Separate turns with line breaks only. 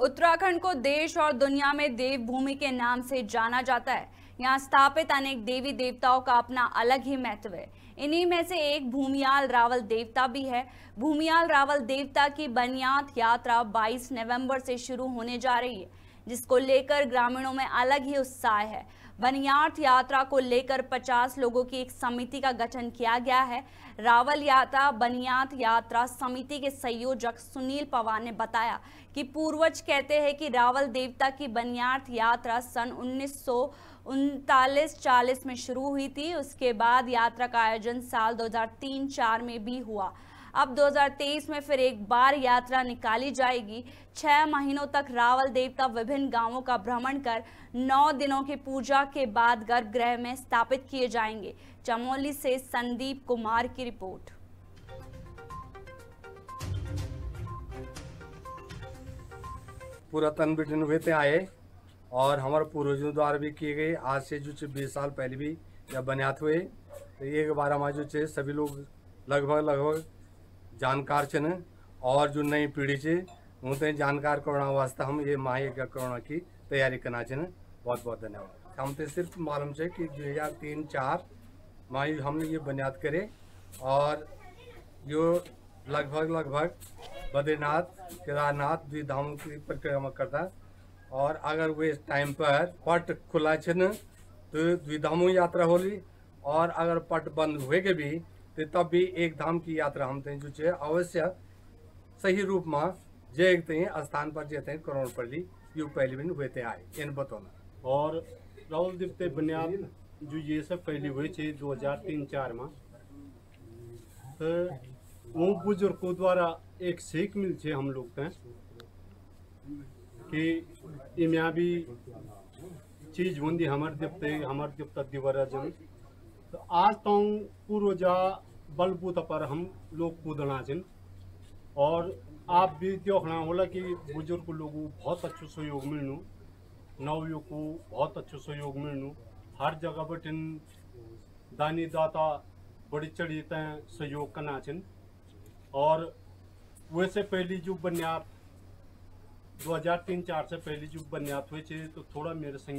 उत्तराखंड को देश और दुनिया में देवभूमि के नाम से जाना जाता है। यहाँ स्थापित अनेक देवी देवताओं का अपना अलग ही महत्व है। इन्हीं में से एक भूमियाल रावल देवता भी है। भूमियाल रावल देवता की बनियात यात्रा 22 नवंबर से शुरू होने जा रही है। जिसको लेकर ग्रामीणों में अलग ही उत्साह है। बनियार्थ यात्रा को लेकर 50 लोगों की एक समिति का गठन किया गया है। रावल यात्रा, बनियात यात्रा समिति के संयोजक सुनील पवार ने बताया कि पूर्वज कहते हैं कि रावल देवता की बनियार्थ यात्रा सन उन्नीस उनतालीस चालीस में शुरू हुई थी। उसके बाद यात्रा का आयोजन साल 2003-4 में भी हुआ। अब 2023 में फिर एक बार यात्रा निकाली जाएगी। छह महीनों तक रावल देवता विभिन्न गाँवों का भ्रमण कर नौ दिनों की पूजा के बाद गर्भगृह में स्थापित किए जाएँगे। चमोली से संदीप कुमार की रिपोर्ट।
पुरातन ब्रिटेन हुए थे आए और हमारे पूर्वजों द्वारा भी किए गए। आज से जो बीस साल पहले भी जब बनियात हुए तो एक बार हमारे जो सभी लोग लगभग लगभग जानकार छन और जो नई पीढ़ी से उनते जानकार करना वास्ते हम ये महायज्ञ करना की तैयारी करना छन। बहुत बहुत धन्यवाद। हम तो सिर्फ़ मालूम है कि दो हज़ार तीन चार माई हमने ये बुनियाद करे और जो लगभग लगभग बद्रीनाथ, केदारनाथ द्वि धामों की परिक्रमा करता और अगर वे टाइम पर पट खुला छन तो द्विधामों यात्रा होली और अगर पट बंद हुए के भी तो तब भी एक धाम की यात्रा हम जो है अवश्य सही रूप में जे स्थान पर जे करोड़ पड़ली यू पहले भी हुए थे आए इन बतौना
और राहुल दिवते बुनियाद जो ये सब पहले हुए थे दो हज़ार तीन चार में वो बुज़ुर्गों द्वारा एक सीख मिल छे हम लोग के कि इम्या भी चीज़ होंगी हमारे देवते, हमारे देवता दिवराजन। तो आज तो पूर्वजा बलबूत पर हम लोग कूदना चिन और आप भी देखना होला कि बुज़ुर्ग लोगों बहुत अच्छो सहयोग मिलनु। नवयुग को बहुत अच्छो सहयोग मिलनु। हर जगह बटिन दानी दाता बड़ी चढ़ी तय सहयोग करना चिन और वैसे पहली जो बनियात 2003-4 से पहली जो बनियात हुई थी तो थोड़ा मेरे संज्ञा